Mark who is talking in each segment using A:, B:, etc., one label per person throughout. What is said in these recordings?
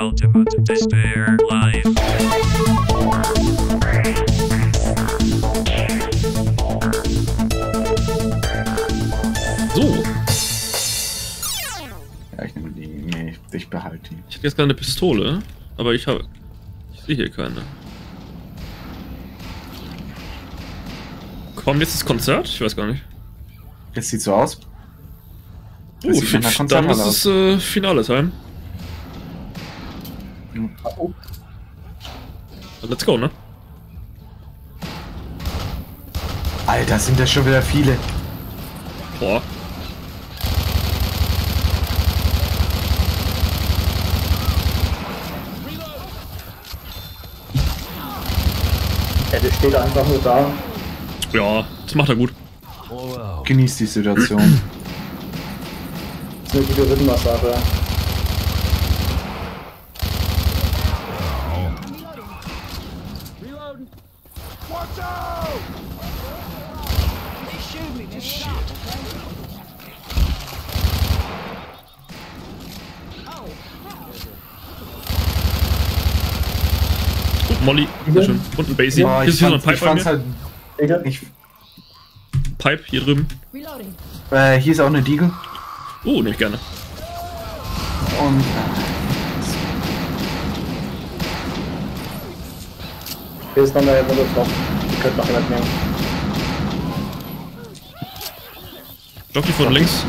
A: Ultimate Despair Live.
B: So,
C: Ja, ich nehme die. Nee, ich behalte die.
B: ich hätte jetzt gerade eine Pistole, aber ich habe. Ich sehe hier keine. Kommt jetzt das Konzert? Ich weiß gar nicht.
C: Das sieht so aus. Das
B: Uh,
C: sieht einer
B: dann ist es äh, Finale Time.
C: Oh,
B: Let's go, ne?
C: Alter, sind das schon wieder viele.
B: Boah.
D: Ja, der steht einfach nur da.
B: Ja, das macht er gut.
C: Genießt die Situation.
D: Das ist eine gute Rückenmassage.
B: Und Molly, sehr schön. Und ein Basie. Hier
C: ich,
B: ist hier so ein
C: fand, ich fand's halt. Ich,
B: Pipe hier drüben.
C: Äh, hier ist auch eine Diegel.
B: Oh, nehme ich gerne.
C: Und.
D: hier ist noch eine Molotov. Die könnte noch jemand nehmen.
B: Jockey von links.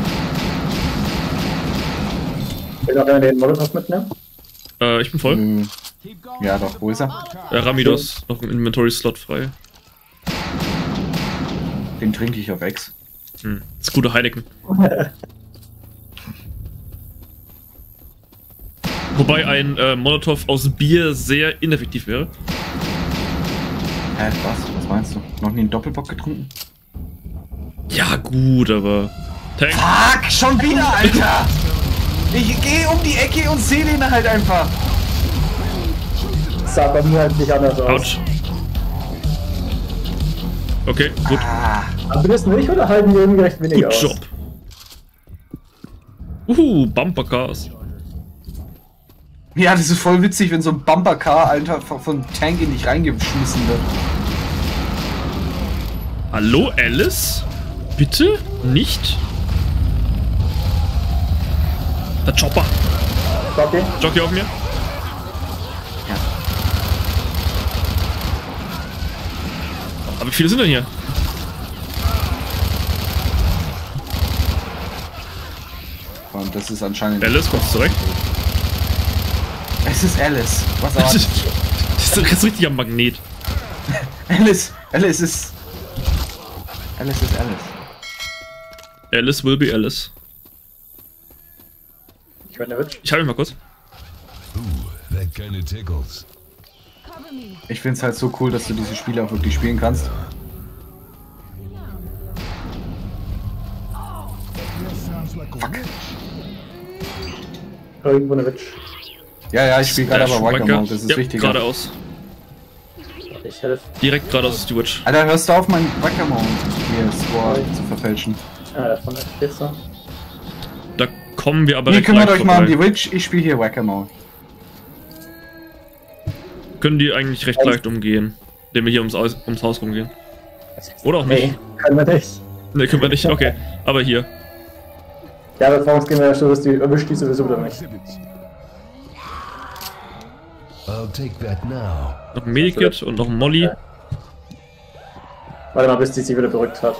D: Will noch jemand den Molotov mitnehmen?
B: Äh, ich bin voll.
C: Äh, ja, doch, wo ist er?
B: Äh, Ramidos, noch ein Inventory-Slot frei.
C: Den trinke ich auf Ex.
B: Hm. Das ist gute Heineken. Wobei ein äh, Molotow aus Bier sehr ineffektiv wäre.
C: Hä, was? Was meinst du? Noch nie einen Doppelbock getrunken?
B: Ja, gut, aber. Tank.
C: Fuck, schon wieder, Alter! Ich gehe um die Ecke und sehe den halt einfach.
D: Sah bei mir halt nicht anders aus.
B: Autsch. Okay, gut.
C: Ah,
D: Aber bist nicht oder halten wir ungerecht weniger
B: Gut
D: aus?
B: Job. Uhu, Bumpercars.
C: ja, das ist voll witzig, wenn so ein Bumpercar einfach von Tank in dich reingeschmissen wird.
B: Hallo, Alice? Bitte? Nicht? Der Chopper.
D: Okay.
B: Jockey auf mir. Aber wie viele sind denn hier?
C: Und das ist anscheinend.
B: Alice, kommst du zurecht?
C: Es ist Alice. Was
B: Das
C: aber?
B: ist, das ist richtig am Magnet.
C: Alice. Alice ist. Alice ist Alice.
B: Alice will be Alice.
D: Ich.
B: Ich habe ihn mal kurz.
E: That kind of tickles.
C: Ich find's halt so cool, dass du diese Spiele auch wirklich spielen kannst. Fuck.
D: Irgendwo eine Witch.
C: Ja, ja, ich spiele gerade aber
B: Wacker.
C: Mode, das ist
B: ja,
C: wichtiger.
B: geradeaus.
D: Ich helfe.
B: Direkt geradeaus ist die Witch.
C: Alter, hörst du auf, meinen Wiker Mode hier Score zu verfälschen?
D: Ah, da vorne steht's da.
B: Da kommen wir aber
C: Ihr
B: recht
C: kümmert euch mal um
B: vorbei.
C: die Witch, ich spiele hier Wiker Mode.
B: Können die eigentlich recht leicht umgehen, indem wir hier ums, ums Haus rumgehen. Oder auch nicht.
D: Nee, können wir nicht.
B: Ne, können wir nicht. Okay, aber hier.
D: Ja, bevor uns gehen wir ja schon, dass die erwischt die sowieso wieder nicht.
E: I'll take that now.
B: Noch ein Medikit und noch ein Molly.
D: Warte mal, bis die sich wieder berückt. Hat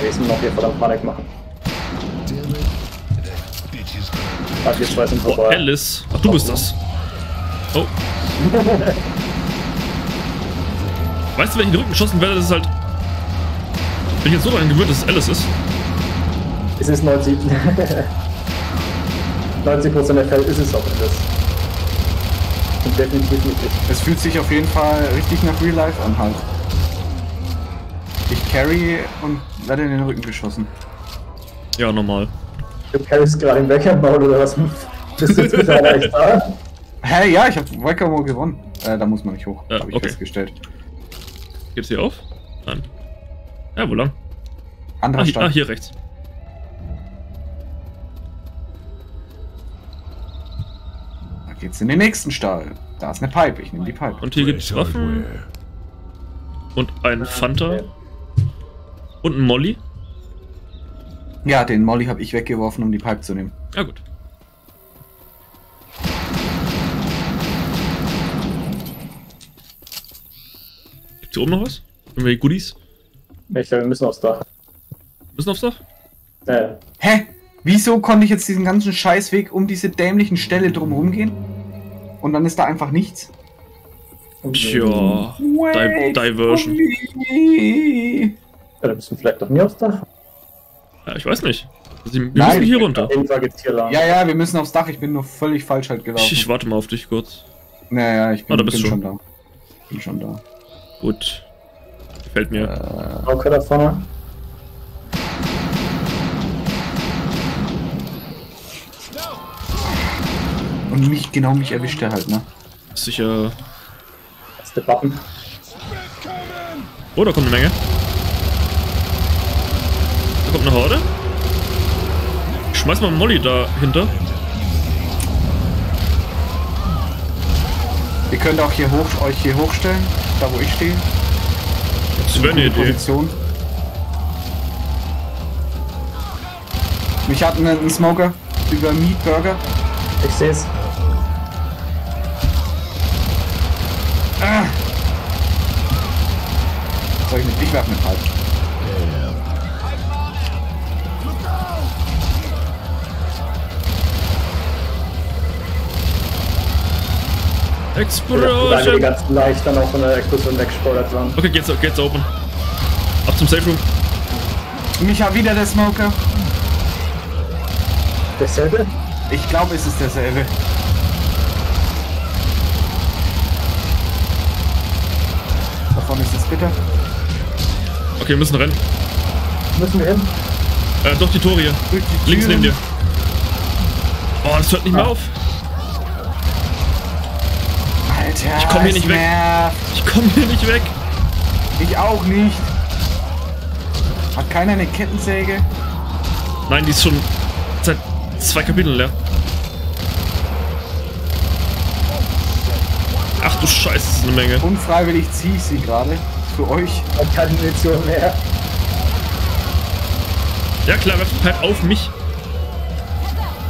D: Ja, die ist nur noch hier am Panik machen. Ah, wir zwei sind vorbei.
B: Alice. Ach, du bist das. Oh. Weißt du, wenn ich in den Rücken geschossen werde, das ist halt. Bin ich jetzt so daran gewöhnt, dass es Alice ist.
D: Es ist 90. 90% der Fälle ist es auch das. Und definitiv nicht ich.
C: Es fühlt sich auf jeden Fall richtig nach Real Life an halt. Ich carry und werde in den Rücken geschossen.
B: Ja, normal.
D: Du carryst gerade den Wecker Maul oder was? Bist du jetzt mittlerweile echt da?
C: Hä, ja, ich hab Wackermo gewonnen. Äh, da muss man nicht hoch,
B: Ja,
C: habe ich
B: okay.
C: festgestellt.
B: Geht's hier auf? Nein. Ja, wo lang?
C: Anderer
B: hier,
C: Stall.
B: ah, hier rechts.
C: Da geht's in den nächsten Stall. Da ist eine Pipe, ich nehme die Pipe.
B: Und hier gibt's Waffen und ein Fanta und ein Molly.
C: Ja, den Molly habe ich weggeworfen, um die Pipe zu nehmen.
B: Ja, gut. Gibt's hier oben noch was? Irgendwelche Goodies?
D: Ich glaube, wir müssen aufs Dach.
B: Müssen aufs Dach?
D: Äh,
C: Hä? Wieso konnte ich jetzt diesen ganzen Scheißweg um diese dämlichen Stelle drumherum gehen? Und dann ist da einfach nichts.
B: Tja. Di Diversion.
D: Ja, müssen vielleicht doch nie aufs Dach.
B: Ja, ich weiß nicht. Wir
C: Nein,
B: müssen hier runter.
C: Ja, ja, wir müssen aufs Dach. Ich bin nur völlig falsch halt
B: Ich,
C: gelaufen.
B: ich warte mal auf dich kurz.
C: Naja, ich bin,
B: Ah, da bist
C: bin
B: du
C: schon da. Bin schon da.
B: Gut. Gefällt mir.
D: Okay, da vorne.
C: Und mich, genau mich erwischt er halt, ne?
B: Sicher.
D: Das ist der Button.
B: Oh, da kommt eine Menge. Kommt eine Horde. Ich schmeiß mal Molly dahinter.
C: Ihr könnt auch hier hoch, euch hier hochstellen, da wo ich stehe.
B: Das wäre eine Idee.
C: Position. Mich hat einen, Smoker über Meat Burger.
D: Ich seh's.
C: Ah. Soll ich nicht? Ich werf mit halb.
D: Weil die
B: Explosion!
D: ganzen leicht dann auch von der Explosion weggespoilert waren.
B: Okay, geht's, geht's open. Ab zum Safe Room.
C: Mich hat wieder der Smoker.
D: Dasselbe?
C: Ich glaube, es ist derselbe. Davon ist es bitter.
B: Okay, wir müssen rennen.
D: Müssen wir hin?
B: Äh, doch die Tore hier.
C: Die
B: Links neben dir. Oh, das hört nicht mehr auf.
C: Alter,
B: Ich komm hier nicht weg.
C: nervt.
B: Ich komme hier nicht weg.
C: Ich auch nicht. Hat keiner eine Kettensäge?
B: Nein, die ist schon seit zwei Kapiteln leer. Ach du Scheiße, das ist eine Menge.
C: Unfreiwillig ziehe ich sie gerade. Für euch.
D: Und keine Munition mehr.
B: Ja klar, werft Pipe auf mich.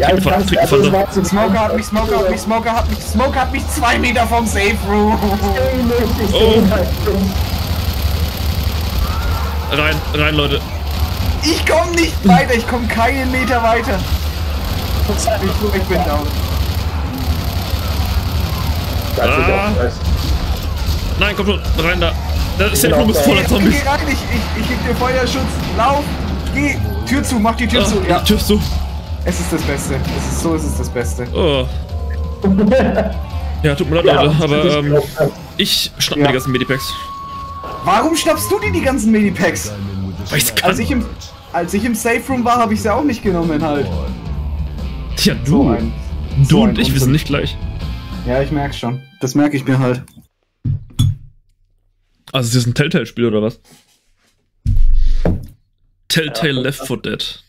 D: Ja, ich kann's also, es war zu
C: Smoker hat mich, Smoker hat mich, Smoker hat mich, Smoker hat mich zwei Meter vom Safe Room.
B: Oh. Rein, rein, Leute.
C: Ich komme nicht weiter, ich komme keinen Meter weiter. Ich, ich bin down.
B: Ah. Nein, komm schon, rein da. Der Safe Room ist voller Zombies.
C: Geh rein, ich, ich, ich geb dir Feuerschutz. Lauf, geh. Tür zu, mach die Tür zu.
B: Ah,
C: Ja,
B: Tschüss du.
C: Es ist das Beste. Es ist so, es ist das Beste.
B: Oh. Ja, tut mir leid,
D: Ja,
B: Leute, aber ähm, ich schnapp mir
C: Ja.
B: die ganzen Medipacks.
C: Warum schnappst du dir die ganzen Medipacks?
B: Weil ich's kann.
C: Als ich im, als ich im Safe Room war, habe ich sie auch nicht genommen halt.
B: Tja,
C: So
B: du.
C: ein.
B: Du
C: so
B: und ich, wir sind nicht gleich.
C: Ja, ich merke schon. Das merke ich mir halt.
B: Also, ist das ein Telltale-Spiel oder was? Telltale
D: Ja,
B: Left 4 Dead.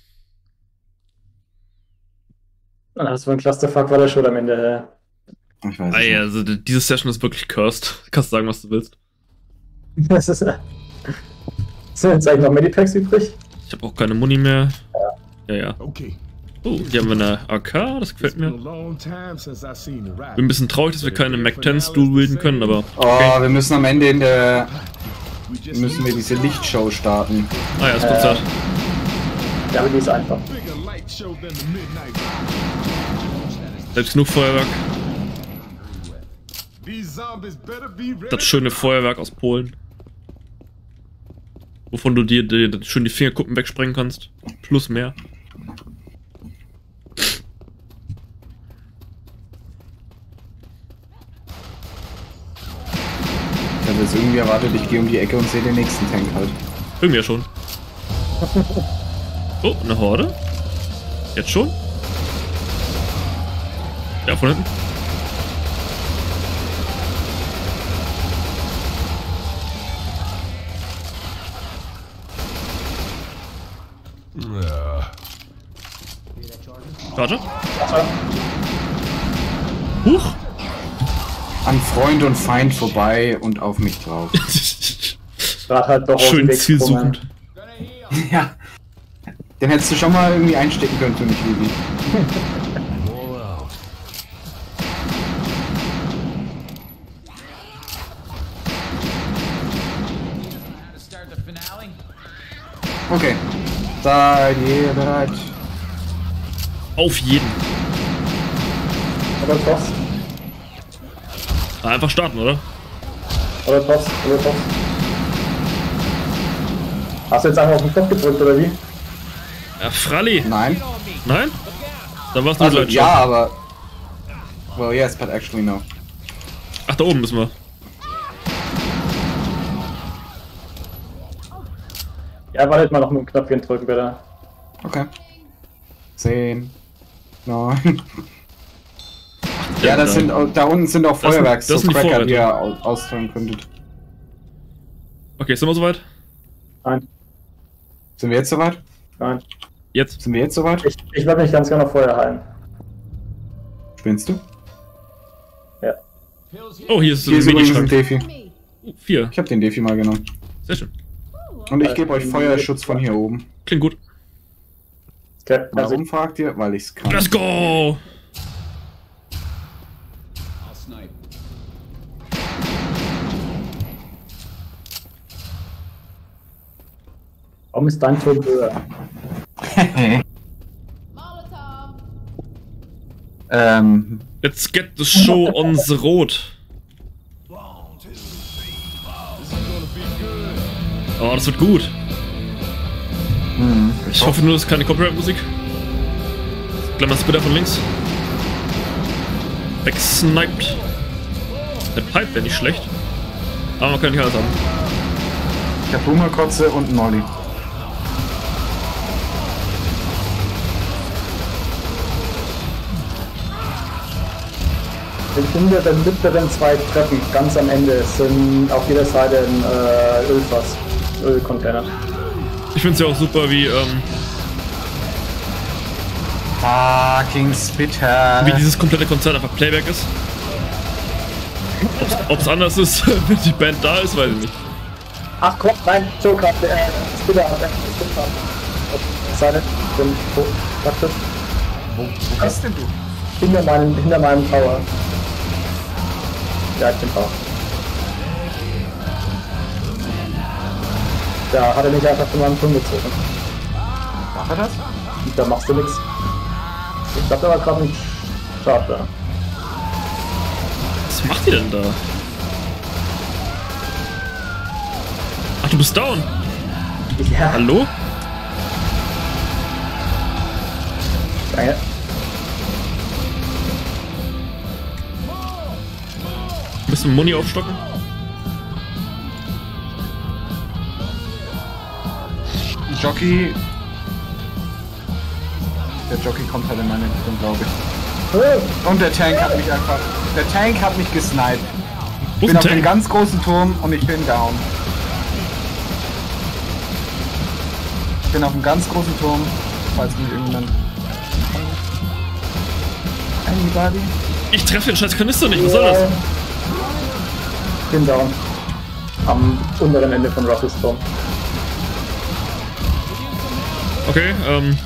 D: Das war ein Clusterfuck, war der schon am Ende.
C: Ich weiß
B: Ey,
C: nicht.
B: also die- diese Session ist wirklich cursed. Kannst sagen, was du willst.
D: äh, Das ist. Sind jetzt eigentlich noch Medipacks übrig?
B: Ich habe auch keine Muni mehr. Ja, ja.
E: Okay.
B: Oh, hier haben wir eine AK, das gefällt mir. Bin ein bisschen traurig, dass wir keine Mac-10s dual bilden können, aber
C: Oh, wir müssen am Ende in der. Müssen wir diese Lichtshow starten.
B: ah ja, das Konzert.
D: Ja, aber die ist einfach.
B: Selbst genug Feuerwerk. Das schöne Feuerwerk aus Polen. Wovon du dir, dir schön die Fingerkuppen wegsprengen kannst. Plus mehr.
C: Ich habe jetzt irgendwie erwartet, ich gehe um die Ecke und sehe den nächsten Tank halt.
B: Irgendwie ja schon. Oh, eine Horde. Jetzt schon? Ja, von hinten. Warte. Huch.
C: An Freund und Feind vorbei und auf mich drauf.
D: Gerade halt doch
B: Schön zielsuchend.
C: ja. Den hättest du schon mal irgendwie einstecken können für mich, Vivi. Okay. Seid ihr bereit?
B: Auf jeden.
D: Oder Toss.
B: Einfach starten, oder?
D: Oder Toss. Oder Toss. Hast du jetzt einfach auf den Knopf gedrückt, oder wie?
B: Ja, Fralli.
C: Nein.
B: Nein? Dann war's nur
C: Also,
B: Leute.
C: ja, aber. Well, yes, but actually no.
B: Ach, da oben müssen wir.
D: Ja, wartet mal noch mit dem Knöpfchen drücken, bitte.
C: Okay. Zehn. Neun. Ja, das sind, da unten sind auch
B: Das sind-
C: Feuerwerks,
B: das
C: so
B: sind die
C: Cracker, die ihr austeilen könntet.
B: Okay, sind wir soweit?
D: Nein,
C: Sind wir jetzt soweit?
D: nein.
B: Jetzt.
C: Sind wir jetzt soweit?
D: Ich, ich würde mich ganz gerne auf Feuer heilen.
C: Spinnst du?
D: Ja.
B: Oh, hier ist so
C: Hier
B: ein
C: ist übrigens ein. Defi.
B: Vier.
C: Ich hab den Defi mal genommen.
B: Sehr schön.
C: Und ich gebe euch Feuerschutz von hier oben.
B: Klingt gut.
D: Okay, also
C: Warum fragt ihr? Weil ich's kann.
B: Let's go!
D: warum ist dein Turm höher?
C: ähm,
B: Let's get the show on the road. Oh, das wird gut.
C: hm,
B: Ich hoffe nur, das ist keine Copyright-Musik. Glamour Spitter von links. Wegsniped. Der Pipe wäre nicht schlecht. Aber man kann nicht alles haben.
C: ich hab Boomerkotze und einen Olli.
D: In hinter den mittleren zwei Treppen, ganz am Ende, sind auf jeder Seite ein äh, Ölfass. Ölcontainer.
B: Ich finde es ja auch super, wie, ähm,
C: Fucking Spitter.
B: wie dieses komplette Konzert einfach Playback ist. Ob es anders ist, wenn die Band da ist, weiß ich nicht.
D: Ach komm, nein, Joker, äh, Spinner hat einen Spinner. Seite, bin tot, praktisch.
C: Wo, wo bist denn du?
D: Hinter meinem, hinter meinem Tower. Ja, ich bin drauf. Da hat er mich einfach von meinem Turm gezogen.
C: Macht er das?
D: Und da machst du nichts. Ich glaube, da war gerade ein Charger.
B: Was macht ihr denn da? Ach, du bist down.
D: Ja,
B: Hallo?
D: danke.
B: Müssen wir Muni aufstocken?
C: Jockey. Der Jockey kommt halt in meine Richtung, glaube ich. Und der Tank hat mich einfach. Der Tank hat mich gesniped. Ich bin auf dem ganz großen Turm und ich bin down. Ich bin auf einem ganz großen Turm, falls mich irgendjemand. Anybody?
B: Ich treffe den scheiß Kanister nicht, was soll das?
D: Bin down. Am unteren Ende von Russell's Turm.
B: Okay, ähm,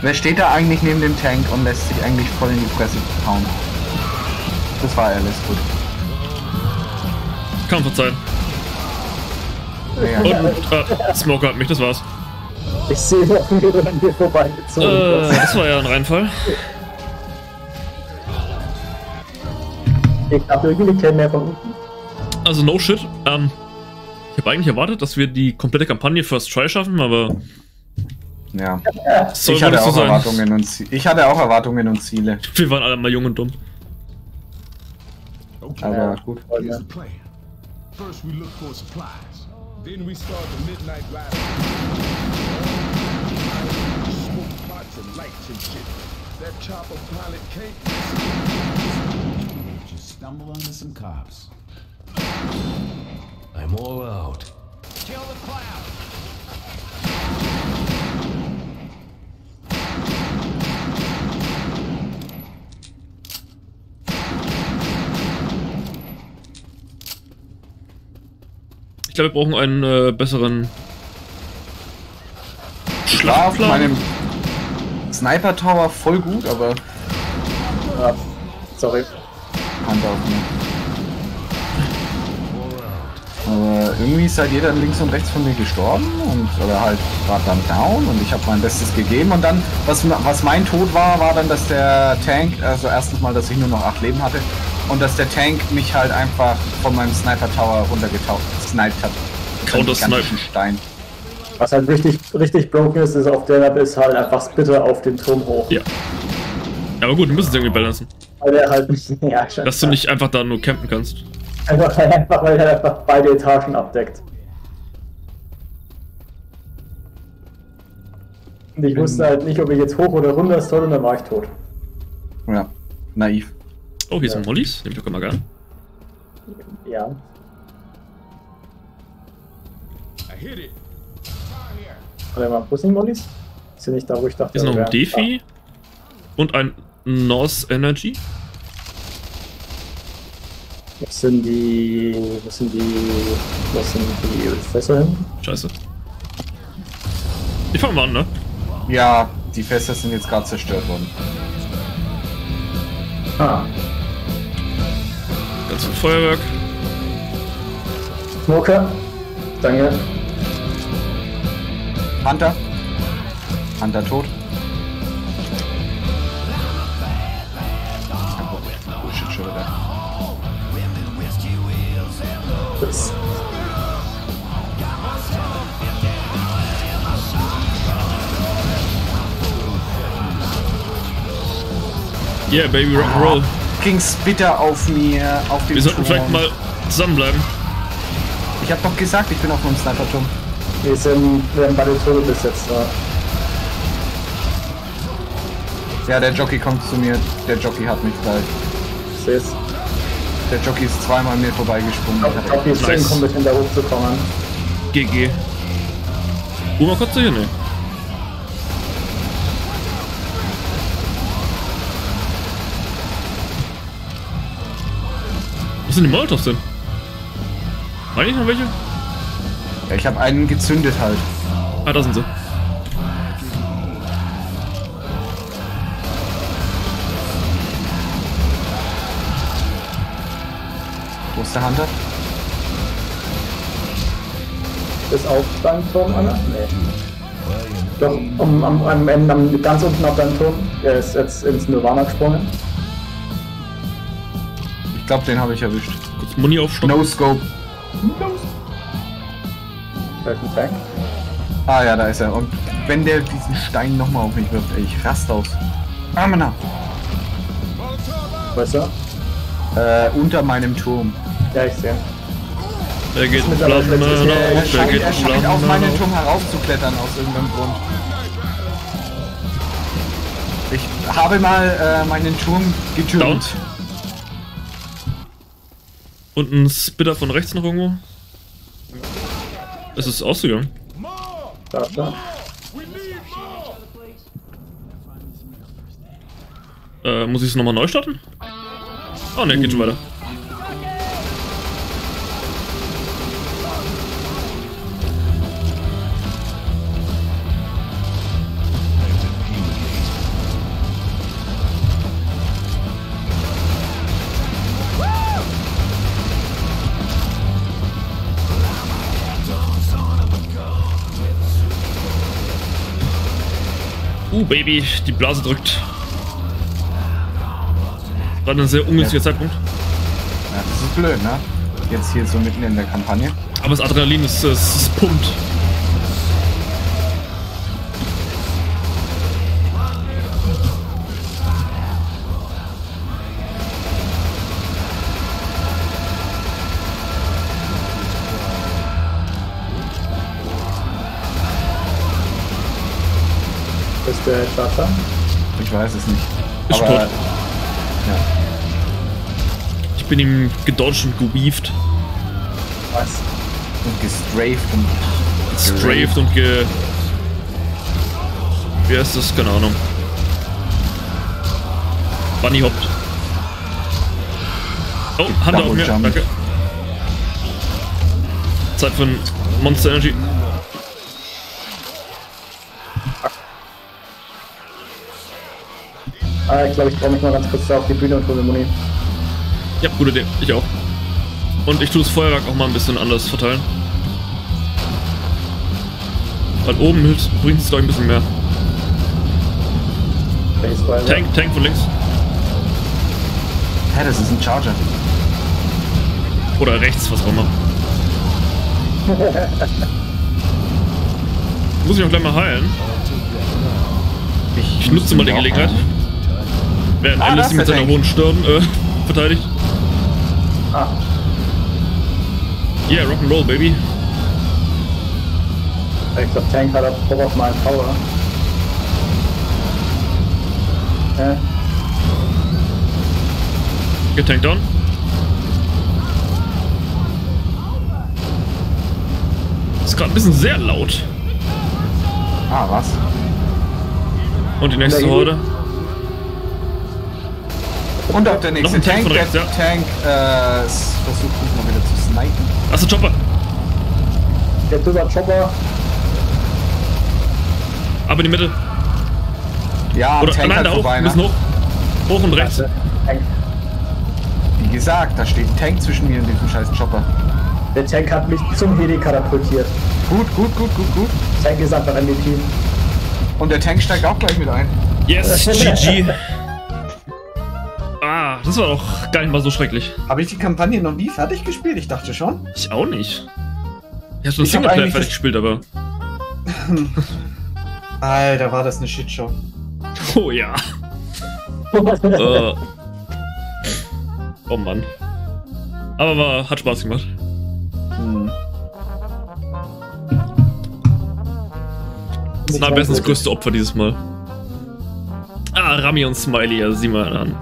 C: Wer steht da eigentlich neben dem Tank und lässt sich eigentlich voll in die Fresse hauen? Das war alles gut.
B: kann verzeihen.
C: Ja,
B: Und, äh, Smoker hat mich, das war's.
D: Ich sehe noch wieder an dir vorbeigezogen.
B: Äh, das war ja ein Reinfall.
D: Ich habe irgendwie keinen mehr von unten.
B: Also no shit. Ähm, ich habe eigentlich erwartet, dass wir die komplette Kampagne First Try schaffen, aber.
C: Ja.
B: Soll
C: ich hatte, auch
B: so
C: Erwartungen und Ziele. ich hatte auch Erwartungen und Ziele.
B: Wir waren alle mal jung und dumm.
E: Okay.
C: Aber gut.
E: Ja.
F: Just stumble onto some cops. I'm all out. Kill the cloud.
B: Ich glaube, wir brauchen einen äh, besseren Schlachtplan.
C: meinem Sniper Tower voll gut, aber
D: Ja, sorry.
C: Hand auf mir. Aber irgendwie ist halt jeder links und rechts von mir gestorben und oder halt war dann down und ich habe mein Bestes gegeben und dann, was, was mein Tod war, war dann, dass der Tank, also erstens mal, dass ich nur noch acht Leben hatte und dass der Tank mich halt einfach von meinem Sniper Tower runtergetaucht, sniped hat.
B: Counter-Snipen.
C: Gigantischen Stein.
D: Was halt richtig, richtig broken ist, ist auf der Map ist halt einfach Splitter auf den Turm hoch.
B: Ja. Aber gut, wir müssen es irgendwie balancen.
D: Weil er halt nicht. Ja, schon
B: Dass du nicht einfach da nur campen kannst.
D: Einfach, einfach weil er einfach beide Etagen abdeckt. Und ich wusste halt nicht, ob ich jetzt hoch oder runter soll und dann war ich tot.
C: Ja, naiv.
B: Oh, hier
D: Ja.
B: sind Mollys. Nehme ich auch immer gerne.
D: Ja.
E: I hit it.
D: Warte mal, wo sind die Mollis? Sind nicht da, wo ich dachte.
B: Hier ist noch ein. Defi und ein North Energy.
D: Was sind die. Was sind die. Was sind die Fässer hin?
B: Scheiße. Ich fang mal an, ne?
C: Ja, die Fässer sind jetzt gerade zerstört worden.
D: Ah.
B: Ganz viel Feuerwerk.
D: Smoker. Danke.
C: Hunter. Hunter tot.
D: Das.
B: Yeah, baby, rock'n'roll.
C: Ging Spitter auf mir, auf dem
B: Wir sollten
C: Turm.
B: vielleicht mal zusammenbleiben.
C: Ich hab doch gesagt, ich bin auf einem Sniper-Turm.
D: Wir sind. Wir haben beide Tore besetzt. Ja.
C: Ja, der Jockey kommt zu mir. Der Jockey hat mich gleich.
D: Es.
C: Der Jockey ist zweimal an mir vorbeigesprungen.
D: Ich glaube, die ist
B: Nice.
D: inkompetent da hochzukommen.
B: GG. Ruh mal kurz hier, ne? Was sind die Molotovs denn? Meine ich noch welche?
C: Ja, ich habe einen gezündet halt.
B: Ah, da sind sie.
C: Der Hunter?
D: Ist auch dein Turm, Anna? Nee. Doch, um, am, am Ende, am, ganz unten auf deinem Turm. Er ist jetzt ins Nirvana gesprungen.
C: Ich glaube, den habe ich erwischt.
B: Kurz Muni aufstocken.
C: No Scope.
D: Vielleicht ein Tank.
C: Ah ja, da ist er. Und wenn der diesen Stein nochmal auf mich wirft, ey, ich rast aus. Amena.
D: Du?
C: Äh, unter meinem Turm.
D: Ja, ich sehe.
B: Er geht
C: Er
B: auf, er geht
C: er
B: auf
C: meinen. Turm heraufzuklettern aus irgendeinem Grund. Ich habe mal äh, meinen Turm
B: Down.
C: getürmt.
B: Und ein Spitter von rechts noch irgendwo. Es ist ausgegangen.
D: Da, da.
B: Äh, muss ich es nochmal neu starten? Oh ne, geht schon weiter. Uh, Baby, die Blase drückt. Gerade ein sehr ungünstiger Zeitpunkt.
C: Ja, das ist blöd, ne? Jetzt hier so mitten in der Kampagne.
B: Aber das Adrenalin ist, es, es pumpt.
D: Ist der Charger?
C: Ich weiß es nicht.
B: Ist
C: Aber-
B: tot. Ich bin ihm gedodged und geweaved,
D: Was?
C: Und gestrafed und.
B: strafed und ge... Wie heißt das? Keine Ahnung. Bunny hoppt. Oh, Hunter auf mir. Danke. Zeit für ein Monster Energy.
D: Ah, ich glaube, ich brauche mich mal ganz kurz da auf die Bühne und hole Muni.
B: Ja, gute Idee. Ich auch. Und ich tue das Feuerwerk auch mal ein bisschen anders verteilen. Weil oben hilft, bringt es, glaube ich, ein bisschen mehr. Tank, Tank von links.
C: Hä, das ist ein Charger.
B: Oder rechts, was auch immer. Muss ich auch gleich mal heilen. Ich nutze mal die Gelegenheit. Während
C: Ah,
B: Alice mit seiner hohen Stirn äh, verteidigt.
D: Ah,
B: Yeah, Rock'n'Roll, Baby.
D: ich glaube, Tank hat auch auf meinen Power. Ja,
B: Get Tank down. Ist gerade ein bisschen sehr laut.
C: Ah, was?
B: Und die nächste Horde.
C: Und auch der nächste
B: ein Tank
C: Tank,
B: von
C: der
B: rechts, ja.
C: Tank äh, versucht mich mal wieder zu snipen.
B: Achso, Chopper.
D: der Tuba Chopper.
B: Ab in die Mitte.
C: Ja,
B: Oder
C: Tank
B: nein,
C: halt
B: da hoch.
C: vorbei,
B: Ein bisschen hoch. Hoch und rechts.
C: Wie gesagt, da steht ein Tank zwischen mir und diesem scheiß Chopper.
D: Der Tank hat mich zum Heli katapultiert.
C: Gut, gut, gut, gut, gut.
D: Tank ist einfach MVP.
C: Und der Tank steigt auch gleich mit ein.
B: Yes, GG. Ah, das war doch gar nicht mal so schrecklich.
C: Habe ich die Kampagne noch nie fertig gespielt? Ich dachte schon.
B: Ich auch nicht. Ich hab schon
C: Ich hab
B: Singleplayer
C: eigentlich
B: fertig gespielt, aber.
C: Alter, war das eine Shitshow.
B: Oh ja. äh. Oh Mann. Aber war, hat Spaß gemacht.
C: Hm.
B: Das ist am besten das größte Opfer dieses Mal. Ah, Rami und Smiley, ja, sieh mal an.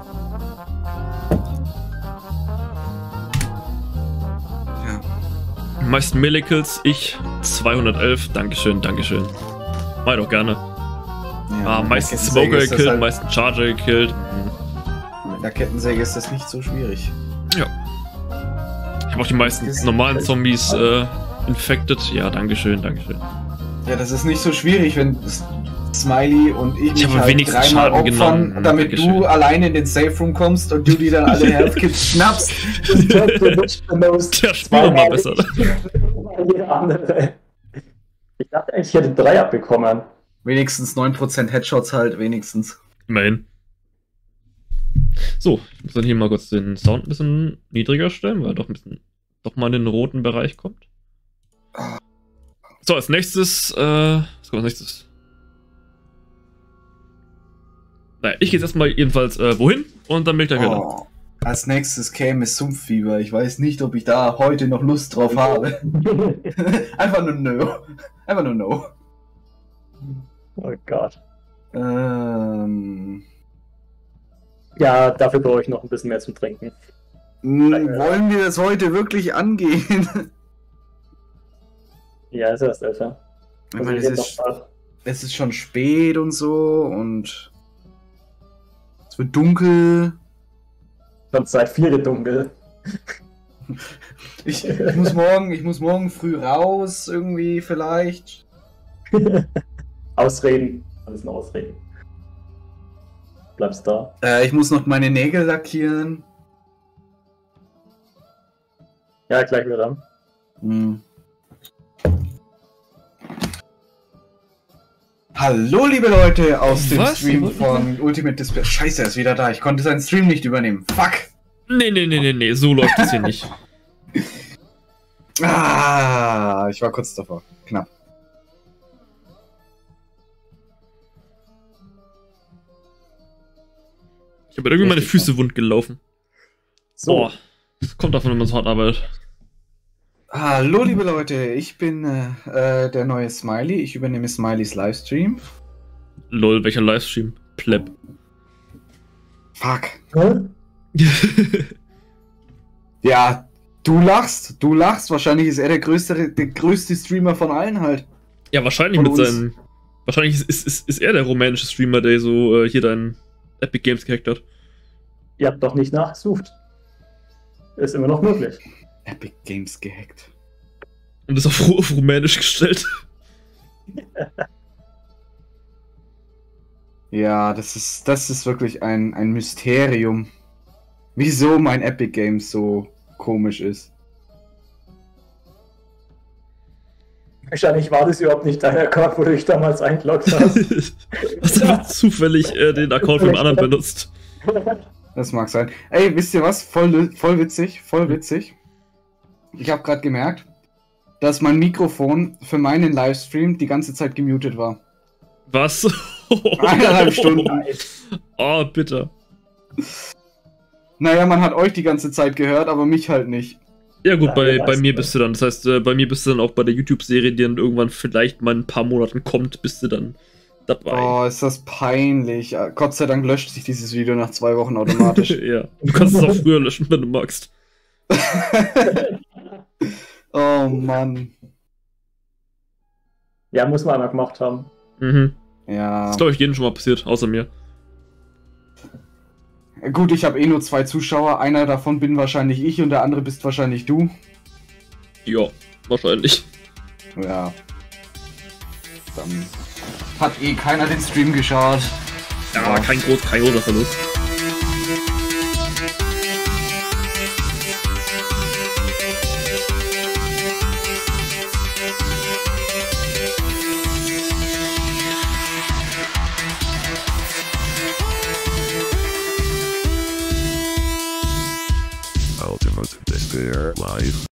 B: Meisten Melee-Kills, ich 211. Dankeschön, Dankeschön. Mach ich doch gerne.
C: ja
B: Ah,
C: mit
B: meisten
C: der Kettensäge
B: Smoker gekillt,
C: halt-
B: meisten Charger gekillt.
C: Mit der Kettensäge ist das nicht so schwierig.
B: Ja. Ich habe auch die meisten normalen Zombies äh, infected. Ja, Dankeschön, Dankeschön.
C: Ja, das ist nicht so schwierig, wenn Smiley und ich,
B: Ich
C: mich
B: habe
C: halt
B: wenigstens
C: dreimal
B: Schaden
C: opfern,
B: genommen.
C: damit
B: Dankeschön.
C: du alleine in den Safe Room kommst und du die dann alle Health Kits schnappst.
B: Der spielt doch mal besser.
D: Jeder andere. Ich dachte eigentlich, ich hätte drei abbekommen.
C: Wenigstens 9% Headshots halt, wenigstens.
B: Immerhin. So, ich muss dann hier mal kurz den Sound ein bisschen niedriger stellen, weil er doch ein bisschen doch mal in den roten Bereich kommt. So, als nächstes, äh, was kommt als nächstes? Naja, ich gehe jetzt erstmal jedenfalls äh, wohin und dann bin ich wieder.
C: Oh. Als nächstes käme Sumpffieber. Ich weiß nicht, ob ich da heute noch Lust drauf habe. Einfach nur no. Einfach nur no.
D: Oh Gott.
C: Ähm,
D: Ja, dafür brauche ich noch ein bisschen mehr zum Trinken.
C: wollen wir das heute wirklich angehen?
D: Ja, ist erst älter.
C: Ich meine, es ist, es ist schon spät und so und es wird dunkel.
D: Schon seit vier dunkel.
C: Ich, ich muss morgen, ich muss morgen früh raus irgendwie vielleicht.
D: Ausreden. Alles nur Ausreden. Bleibst da.
C: Äh, ich muss noch meine Nägel lackieren.
D: Ja, gleich wieder dann.
C: Hm. Hallo liebe Leute aus dem
B: Was?
C: Stream von Ultimate Display. Scheiße, er ist wieder da. Ich konnte seinen Stream nicht übernehmen. Fuck.
B: Nee, nee, nee, nee, nee, so läuft das hier nicht.
C: Ah, ich war kurz davor. Knapp.
B: Ich habe irgendwie meine Füße wund gelaufen.
D: So.
B: Boah, das kommt davon, wenn man so hart arbeitet.
C: Hallo liebe Leute, ich bin äh, äh, der neue Smiley. Ich übernehme Smileys Livestream.
B: Lol, welcher Livestream? Pleb.
C: Fuck. Ja, du lachst, du lachst. Wahrscheinlich ist er der größte, der größte Streamer von allen halt.
B: ja, wahrscheinlich
C: Von
B: mit
C: uns.
B: seinen. Wahrscheinlich ist, ist, ist, ist er der rumänische Streamer, der so äh, hier dein Epic Games gehackt hat.
D: Ihr habt doch nicht nachgesucht. Ist immer noch möglich.
C: Epic Games gehackt.
B: Und ist auf, Ru- auf Rumänisch gestellt.
C: Ja, das ist, das ist wirklich ein, ein Mysterium. Wieso mein Epic Games so komisch ist.
D: Wahrscheinlich war das überhaupt nicht dein Account, wo du dich damals eingeloggt hast.
B: Hast du zufällig äh, den Account von einem anderen benutzt.
C: Das mag sein. Ey, wisst ihr was? Voll, voll witzig, voll witzig. Ich habe gerade gemerkt, dass mein Mikrofon für meinen Livestream die ganze Zeit gemutet war.
B: Was?
C: Eineinhalb Stunden.
B: Oh, bitter.
C: Naja, man hat euch die ganze Zeit gehört, aber mich halt nicht.
B: Ja gut,
D: Ja,
B: bei, bei mir bist du dann. Das heißt, äh, bei mir bist du dann auch bei der YouTube-Serie, die dann irgendwann vielleicht mal in ein paar Monaten kommt, bist du dann dabei.
C: Oh, ist das peinlich. Ah, Gott sei Dank löscht sich dieses Video nach zwei Wochen automatisch.
B: ja. Du kannst es auch früher löschen, wenn du magst.
C: oh Mann.
D: Ja, muss man einmal gemacht haben.
B: Mhm.
C: Ja.
B: Das glaube ich jedem schon mal passiert, außer mir.
C: Gut, ich habe eh nur zwei Zuschauer. Einer davon bin wahrscheinlich ich und der andere bist wahrscheinlich du.
B: Ja, wahrscheinlich.
C: Ja. Dann hat eh keiner den Stream geschaut.
B: Ja, kein, groß, kein großer Verlust.
E: Ultimate Despair Live.